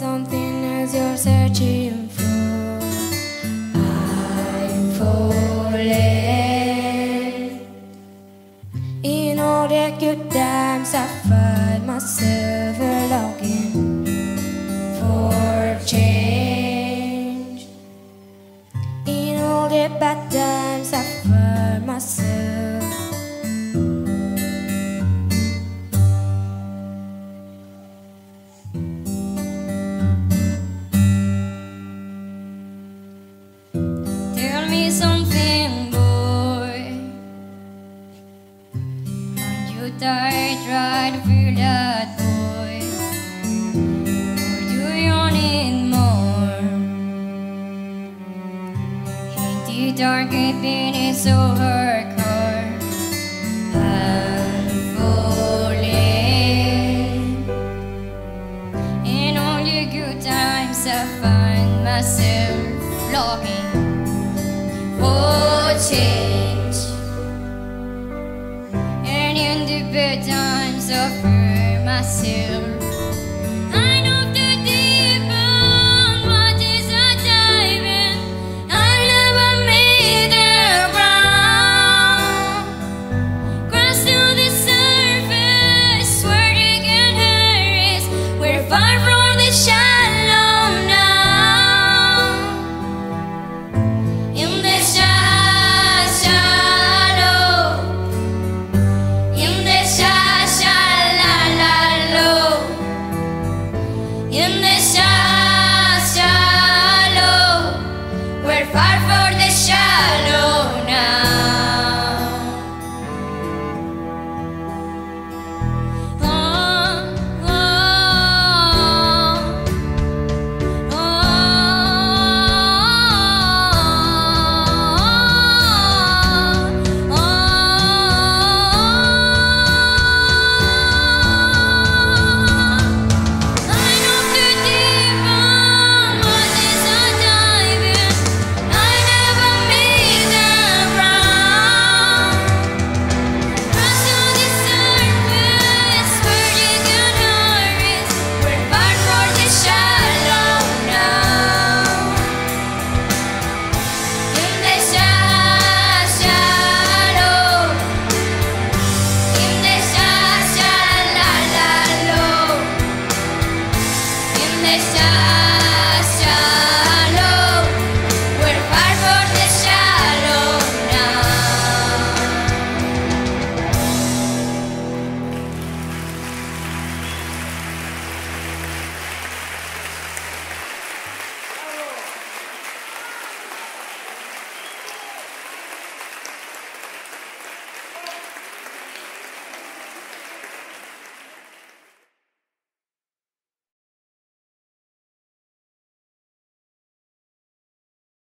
something else you're searching for. I'm. In all the good times, I find myself longing for change. In all the bad. You try to feel that, boy? Or you more? The dark, keeping it so falling. In all your good times, I find myself longing for change. In the I fear myself